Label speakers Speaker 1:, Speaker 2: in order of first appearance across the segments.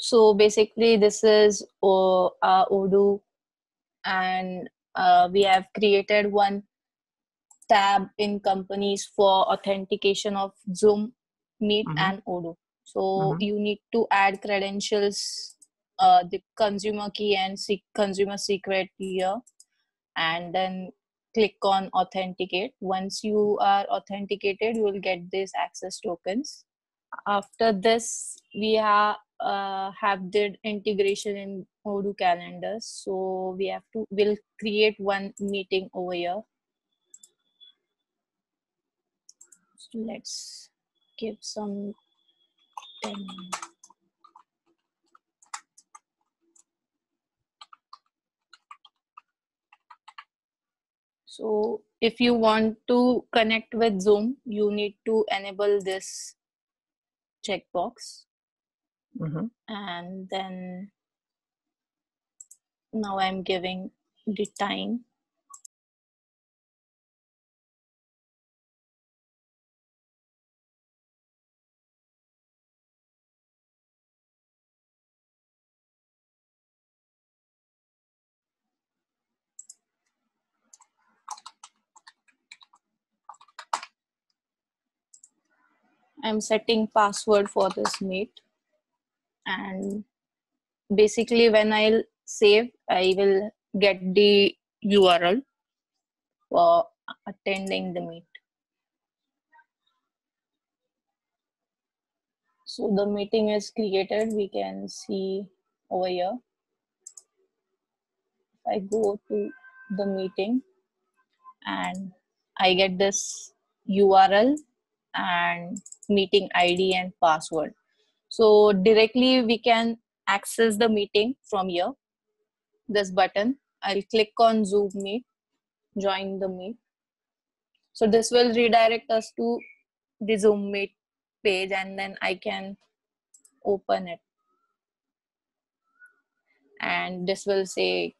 Speaker 1: so basically this is uh, odoo and uh, we have created one tab in companies for authentication of zoom meet
Speaker 2: Mhm.
Speaker 1: and odoo so
Speaker 2: Mhm.
Speaker 1: you need to add credentials uh, the consumer key and se- consumer secret here and then click on authenticate once you are authenticated you will get these access tokens after this we have uh, have did integration in odoo calendars so we have to we'll create one meeting over here. So let's give some 10 so if you want to connect with zoom you need to enable this checkbox
Speaker 2: Mhm.
Speaker 1: and then now i'm giving the time i'm setting password for this meet and basically when i'll save i will get the url for attending the meet. So the meeting is created. We can see over here. If i go to the meeting and i get this url and meeting id and password so directly we can access the meeting from here. This button. I'll click on zoom meet. Join the meet. So this will redirect us to the zoom meet page and then i can open it. And this will say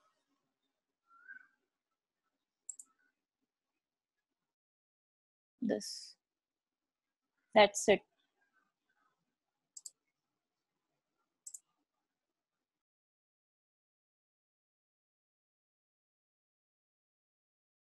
Speaker 1: this. That's it